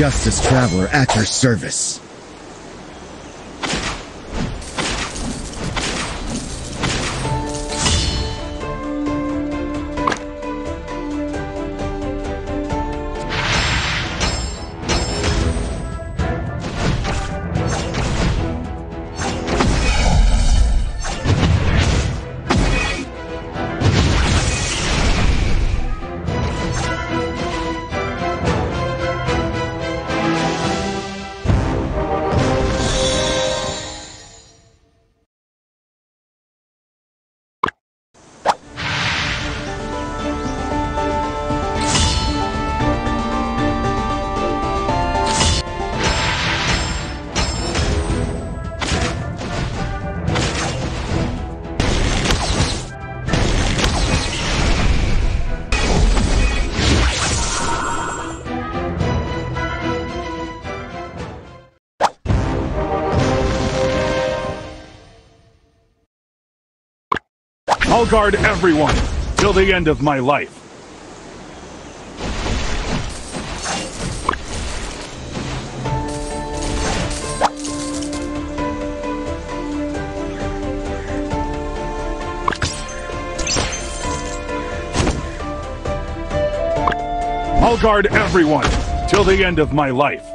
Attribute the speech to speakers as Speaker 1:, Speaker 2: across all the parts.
Speaker 1: Justice Traveler at your service.
Speaker 2: I'll guard everyone till the end of my life. I'll guard everyone till the end of my life.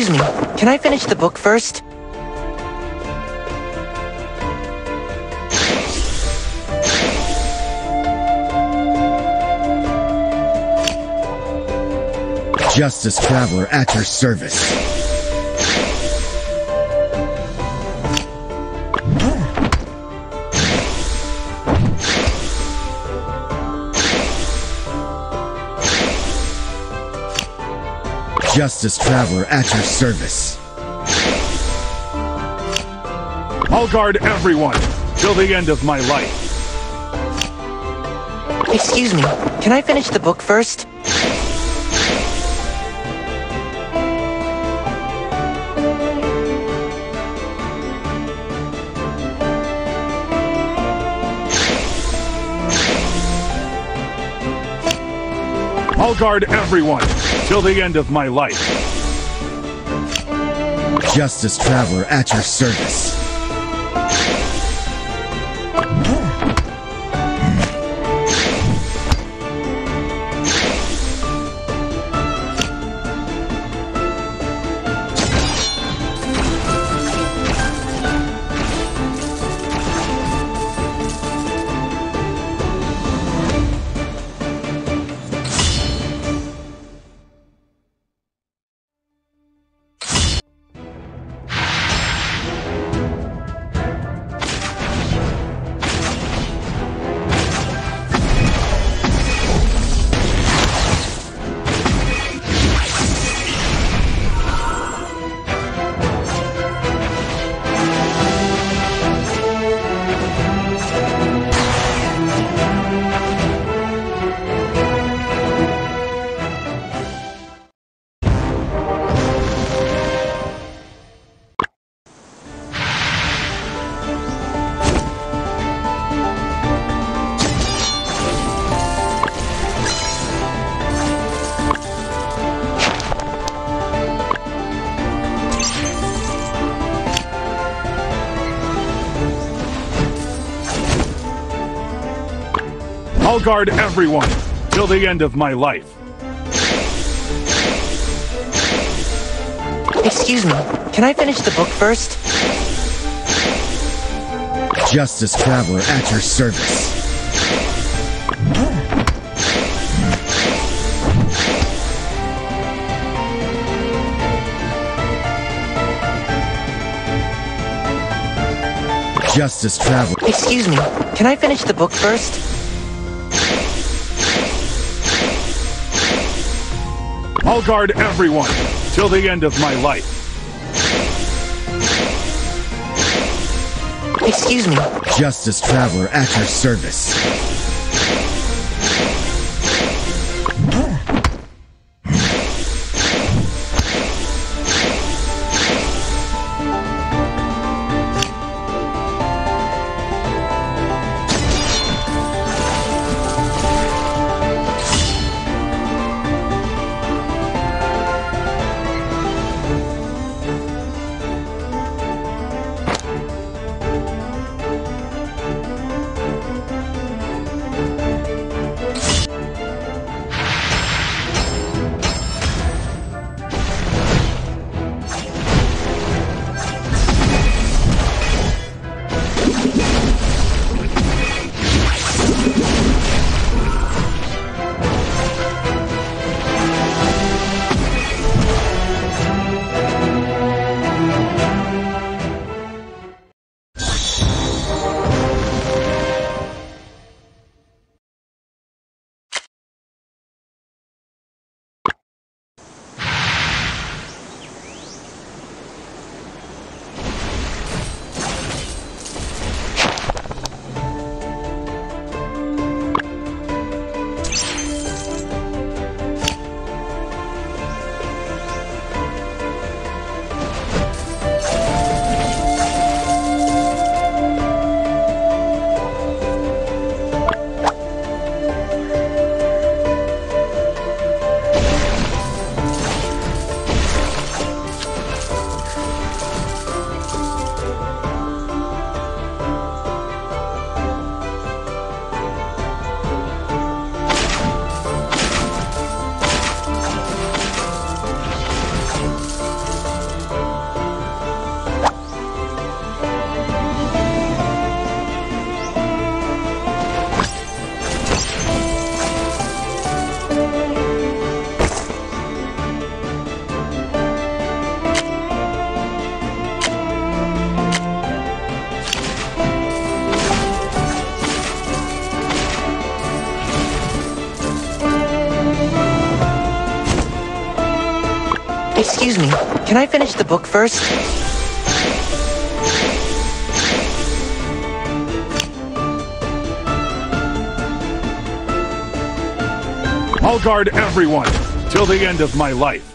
Speaker 3: Excuse me, can I finish the book first?
Speaker 1: Justice Traveler at your service. Justice Traveler at your service.
Speaker 2: I'll guard everyone till the end of my life.
Speaker 3: Excuse me, can I finish the book first?
Speaker 2: I'll guard everyone till the end of my life.
Speaker 1: Justice Traveler at your service.
Speaker 2: I'll guard everyone till the end of my life.
Speaker 3: Excuse me, can I finish the book first?
Speaker 1: Justice Traveler at your service. Justice Traveler.
Speaker 3: Excuse me, can I finish the book first?
Speaker 2: I'll guard everyone till the end of my life.
Speaker 3: Excuse me,
Speaker 1: Justice Traveler at your service.
Speaker 3: Excuse me, can I finish the book first?
Speaker 2: I'll guard everyone till the end of my life.